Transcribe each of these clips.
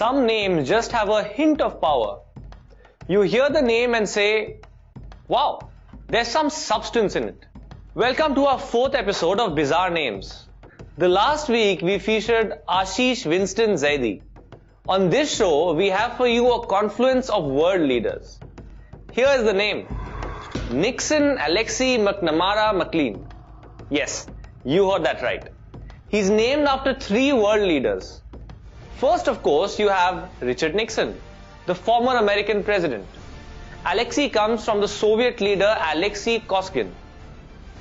Some names just have a hint of power. You hear the name and say, wow, there's some substance in it. Welcome to our fourth episode of Bizarre Names. The last week we featured Ashish Winston Zaidi. On this show, we have for you a confluence of world leaders. Here is the name. Nixon Alexei McNamara McLean. Yes, you heard that right. He's named after three world leaders. First, of course, you have Richard Nixon, the former American president. Alexei comes from the Soviet leader Alexei Kosygin.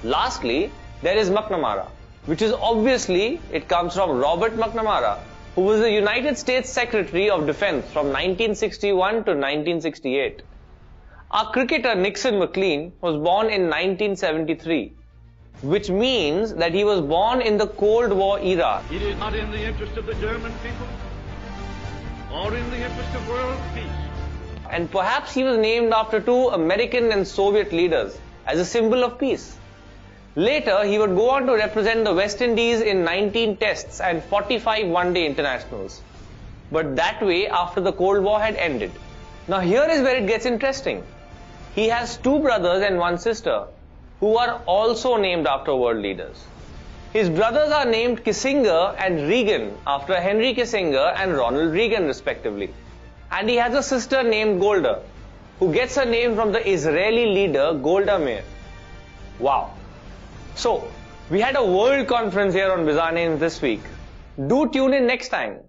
Lastly, there is McNamara, which is obviously it comes from Robert McNamara, who was the United States Secretary of Defense from 1961 to 1968. Our cricketer Nixon McLean was born in 1973 which means that he was born in the Cold War era. It is not in the interest of the German people or in the interest of world peace. And perhaps he was named after two American and Soviet leaders as a symbol of peace. Later, he would go on to represent the West Indies in 19 tests and 45 one-day internationals. But that way after the Cold War had ended. Now here is where it gets interesting. He has two brothers and one sister who are also named after world leaders. His brothers are named Kissinger and Reagan after Henry Kissinger and Ronald Reagan respectively. And he has a sister named Golda, who gets her name from the Israeli leader Golda Meir. Wow. So, we had a world conference here on Bizarre Names this week. Do tune in next time